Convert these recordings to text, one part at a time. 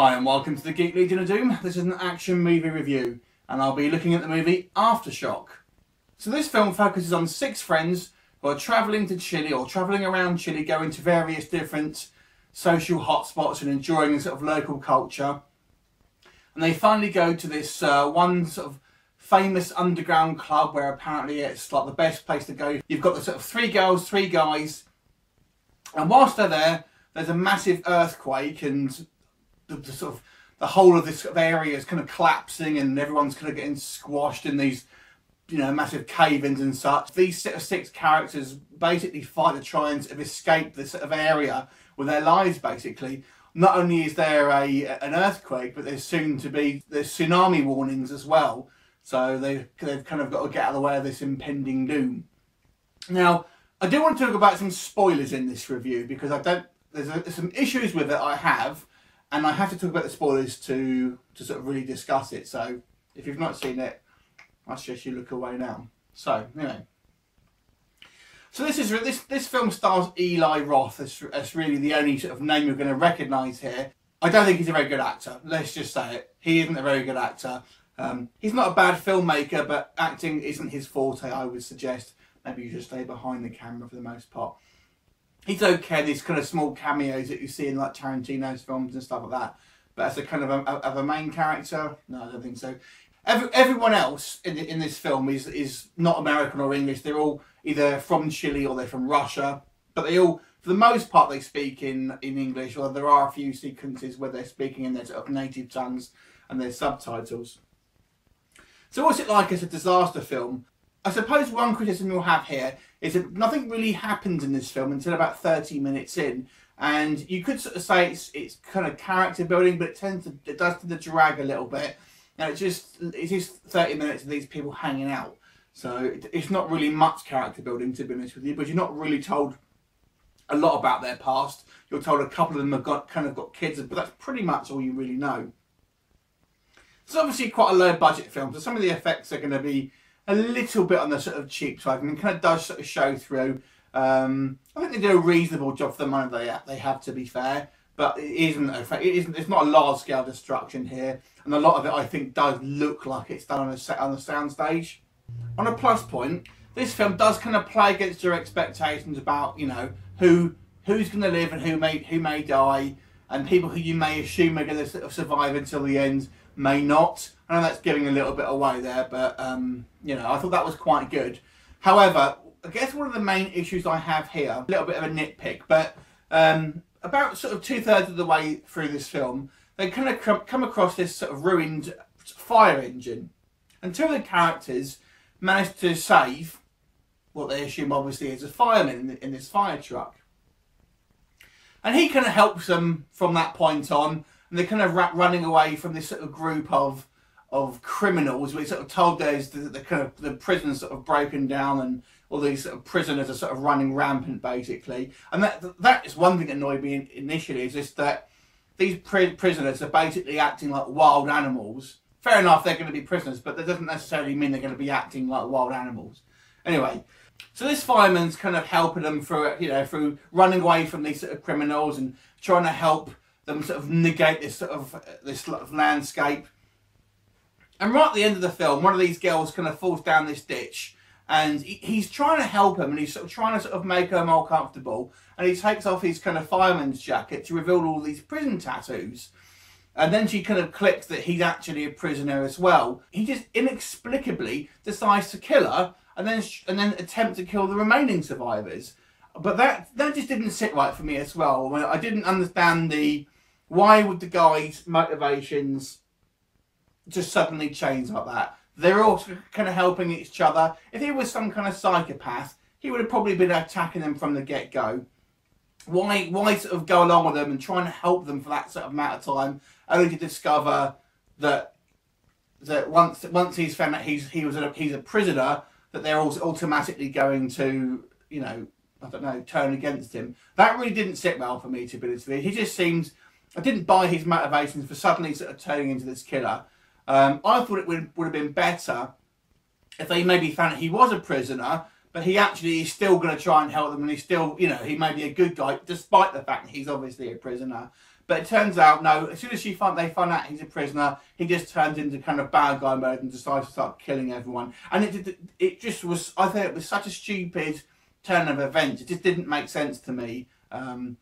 Hi and welcome to the Geek Legion of Doom. This is an action movie review and I'll be looking at the movie Aftershock. So this film focuses on six friends who are travelling to Chile or travelling around Chile going to various different social hotspots and enjoying sort of local culture. And they finally go to this uh, one sort of famous underground club where apparently it's like the best place to go. You've got the sort of three girls, three guys and whilst they're there there's a massive earthquake and the, the sort of the whole of this area is kind of collapsing and everyone's kind of getting squashed in these you know massive cave-ins and such. These set of six characters basically fight to try and of escape this sort of area with their lives basically. Not only is there a an earthquake but there's soon to be there's tsunami warnings as well. So they, they've kind of got to get out of the way of this impending doom. Now i do want to talk about some spoilers in this review because i don't there's, a, there's some issues with it i have and I have to talk about the spoilers to to sort of really discuss it. So if you've not seen it, I suggest you look away now. So anyway, so this is this this film stars Eli Roth. That's, really the only sort of name you're going to recognise here. I don't think he's a very good actor. Let's just say it. He isn't a very good actor. Um, he's not a bad filmmaker, but acting isn't his forte. I would suggest maybe you just stay behind the camera for the most part he's okay. These kind of small cameos that you see in like Tarantino's films and stuff like that. But as a kind of a, of a main character, no, I don't think so. Every, everyone else in in this film is is not American or English. They're all either from Chile or they're from Russia. But they all, for the most part, they speak in in English. Or there are a few sequences where they're speaking in their sort of native tongues and their subtitles. So what's it like as a disaster film? I suppose one criticism you'll have here is that nothing really happens in this film until about 30 minutes in. And you could sort of say it's, it's kind of character building, but it tends to, it does tend to drag a little bit. And it's just, it's just 30 minutes of these people hanging out. So it, it's not really much character building, to be honest with you, but you're not really told a lot about their past. You're told a couple of them have got kind of got kids, but that's pretty much all you really know. It's obviously quite a low budget film, so some of the effects are going to be a little bit on the sort of cheap side. I mean, kind of does sort of show through. Um, I think they do a reasonable job for the money they they have. To be fair, but it isn't. A, it isn't. It's not a large scale destruction here, and a lot of it I think does look like it's done on a set on a sound stage. On a plus point, this film does kind of play against your expectations about you know who who's going to live and who may who may die, and people who you may assume are going to sort of survive until the end may not. I know that's giving a little bit away there, but um, you know, I thought that was quite good. However, I guess one of the main issues I have here, a little bit of a nitpick, but um, about sort of two thirds of the way through this film, they kind of come, across this sort of ruined fire engine, and two of the characters manage to save what they assume obviously is a fireman in this fire truck. And he kind of helps them from that point on, and they're kind of running away from this sort of group of of criminals. We're sort of told there's the, the kind of the prison's sort of broken down and all these sort of prisoners are sort of running rampant basically. And that that is one thing that annoyed me initially is just that these pri prisoners are basically acting like wild animals. Fair enough, they're going to be prisoners, but that doesn't necessarily mean they're going to be acting like wild animals. Anyway, so this fireman's kind of helping them through, you know, through running away from these sort of criminals and trying to help them sort of negate this sort of uh, this sort of landscape. And right at the end of the film, one of these girls kind of falls down this ditch, and he's trying to help him, and he's sort of trying to sort of make her more comfortable. And he takes off his kind of fireman's jacket to reveal all these prison tattoos. And then she kind of clicks that he's actually a prisoner as well. He just inexplicably decides to kill her, and then and then attempt to kill the remaining survivors. But that that just didn't sit right for me as well. I didn't understand the why would the guy's motivations just suddenly change like that? They're all kind of helping each other. If he was some kind of psychopath, he would have probably been attacking them from the get go. Why, why sort of go along with them and try and help them for that sort of amount of time, only to discover that that once once he's found out he's he was a, he's a prisoner, that they're also automatically going to you know I don't know turn against him. That really didn't sit well for me to be honest with you. He just seems I didn't buy his motivations for suddenly sort of turning into this killer. Um, I thought it would, would have been better if they maybe found out he was a prisoner, but he actually is still going to try and help them, and he's still, you know, he may be a good guy, despite the fact that he's obviously a prisoner. But it turns out, no, as soon as she find, they find out he's a prisoner, he just turns into kind of bad guy mode and decides to start killing everyone. And it, it just was, I think it was such a stupid turn of events. It just didn't make sense to me. Um,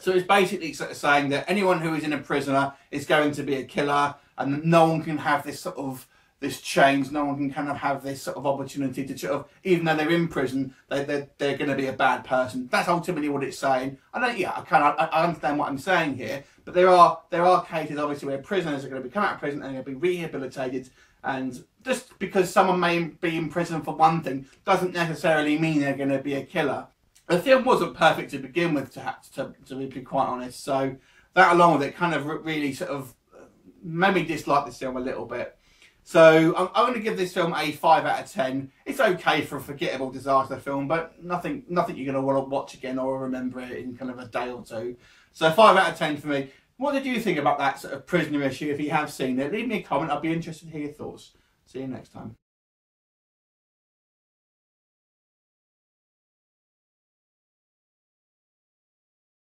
so it's basically sort of saying that anyone who is in a prisoner is going to be a killer and no one can have this sort of this change. No one can kind of have this sort of opportunity to sort of, even though they're in prison, they, they're, they're going to be a bad person. That's ultimately what it's saying. I don't, yeah, I kind of, I, understand what I'm saying here, but there are, there are cases obviously where prisoners are going to be come out of prison and they're going to be rehabilitated. And just because someone may be in prison for one thing doesn't necessarily mean they're going to be a killer. The film wasn't perfect to begin with, to, to, to be quite honest. So that along with it kind of really sort of uh, made me dislike this film a little bit. So I'm, I'm, going to give this film a five out of ten. It's okay for a forgettable disaster film, but nothing nothing you're going to want to watch again or remember it in kind of a day or two. So five out of ten for me. What did you think about that sort of prisoner issue? If you have seen it, leave me a comment. I'd be interested to hear your thoughts. See you next time.